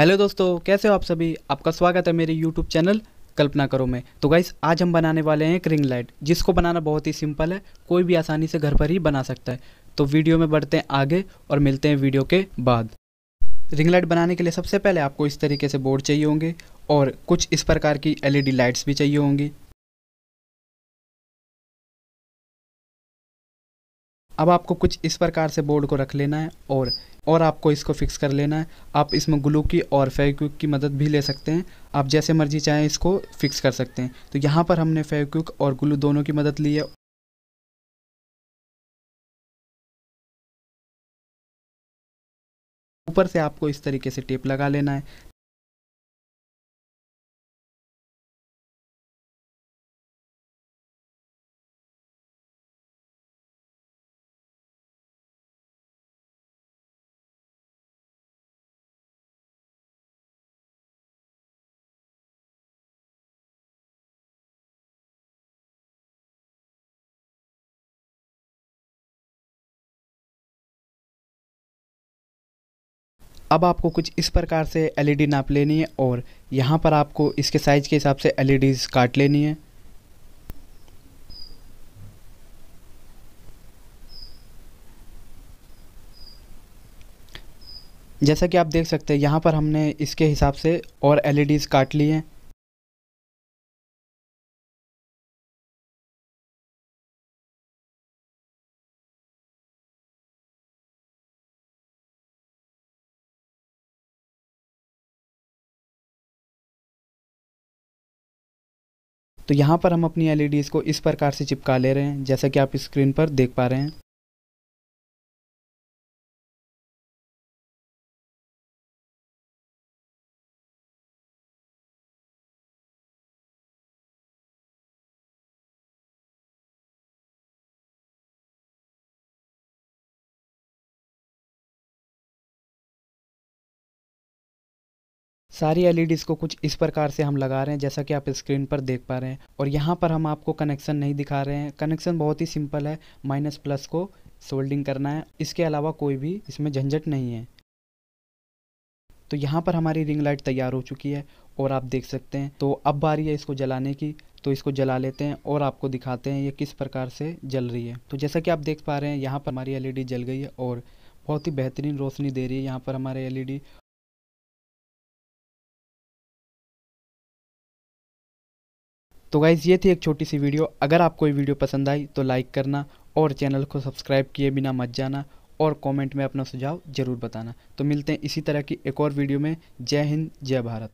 Hello दोस्तों, कैसे हो आप सभी? आपका स्वागत है मेरे यूट्यूब चैनल कल्पना करो में। तो गाइस आज हम बनाने वाले हैं एक रिंग लाइट जिसको बनाना बहुत ही सिंपल है, कोई भी आसानी से घर पर ही बना सकता है। तो वीडियो में बढ़ते हैं आगे और मिलते हैं वीडियो के बाद। रिंग लाइट बनाने के लिए सबसे पहले आपको इस तरीके से बोर्ड चाहिए होंगे और कुछ इस प्रकार की एलईडी लाइट्स भी चाहिए होंगी। अब आपको कुछ इस प्रकार से बोर्ड को रख लेना है और और आपको इसको फिक्स कर लेना है। आप इसमें ग्लू की और फेविक्विक की मदद भी ले सकते हैं। आप जैसे मर्ज़ी चाहें इसको फिक्स कर सकते हैं। तो यहाँ पर हमने फेविक्विक और ग्लू दोनों की मदद ली है। ऊपर से आपको इस तरीके से टेप लगा लेना है। अब आपको कुछ इस प्रकार से एलईडी नाप लेनी है और यहाँ पर आपको इसके साइज़ के हिसाब से एलईडीज काट लेनी है। जैसा कि आप देख सकते हैं, यहाँ पर हमने इसके हिसाब से और एलईडीज काट ली हैं। तो यहाँ पर हम अपनी एल को इस प्रकार से चिपका ले रहे हैं, जैसा कि आप स्क्रीन पर देख पा रहे हैं। सारी एलईडीज़ को कुछ इस प्रकार से हम लगा रहे हैं, जैसा कि आप स्क्रीन पर देख पा रहे हैं। और यहाँ पर हम आपको कनेक्शन नहीं दिखा रहे हैं। कनेक्शन बहुत ही सिंपल है। माइनस प्लस को सोल्डिंग करना है। इसके अलावा कोई भी इसमें झंझट नहीं है। तो यहाँ पर हमारी रिंग लाइट तैयार हो चुकी है और आप देख सकते हैं। तो अब बारी है इसको जलाने की। तो इसको जला लेते हैं और आपको दिखाते हैं ये किस प्रकार से जल रही है। तो जैसा कि आप देख पा रहे हैं, यहाँ पर हमारी एलईडी जल गई है और बहुत ही बेहतरीन रोशनी दे रही है। यहाँ पर हमारे एलईडी तो गाइज़ ये थी एक छोटी सी वीडियो अगर आपको ये वीडियो पसंद आई तो लाइक करना और चैनल को सब्सक्राइब किए बिना मत जाना और कमेंट में अपना सुझाव ज़रूर बताना। तो मिलते हैं इसी तरह की एक और वीडियो में। जय हिंद, जय भारत।